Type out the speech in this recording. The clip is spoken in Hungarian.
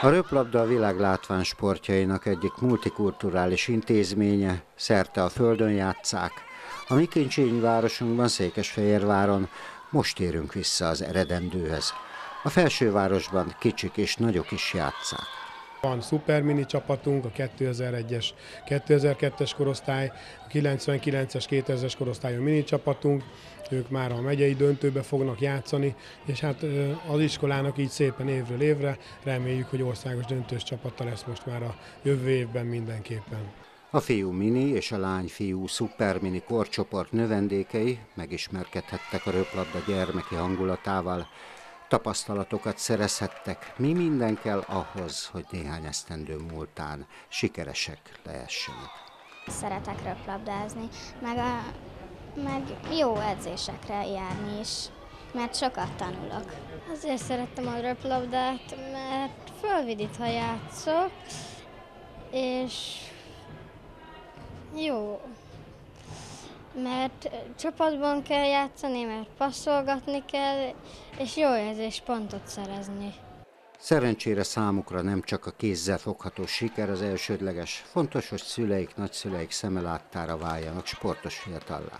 A röplabda a világ látványsportjainak egyik multikulturális intézménye, szerte a földön játszák. A mi kincsényi városunkban, Székesfehérváron most érünk vissza az eredendőhez. A felsővárosban kicsik és nagyok is játszák. Van szupermini csapatunk, a 2001-es, 2002-es korosztály, a 99-es, 2000-es korosztályú mini csapatunk, ők már a megyei döntőbe fognak játszani, és hát az iskolának így szépen évről évre reméljük, hogy országos döntős csapata lesz most már a jövő évben mindenképpen. A fiú mini és a lány fiú szupermini korcsoport növendékei megismerkedhettek a röplabda gyermeki hangulatával, tapasztalatokat szerezhettek. Mi minden kell ahhoz, hogy néhány esztendő múltán sikeresek lehessenek. Szeretek röplabdázni, meg, a, meg jó edzésekre járni is, mert sokat tanulok. Azért szerettem a röplabdát, mert fölvidít, ha játszok, és jó, mert csapatban kell játszani, mert passzolgatni kell, és jó érzés pontot szerezni. Szerencsére számukra nem csak a kézzel fogható siker az elsődleges, fontos, hogy szüleik, nagyszüleik szeme láttára váljanak sportos fiatallá.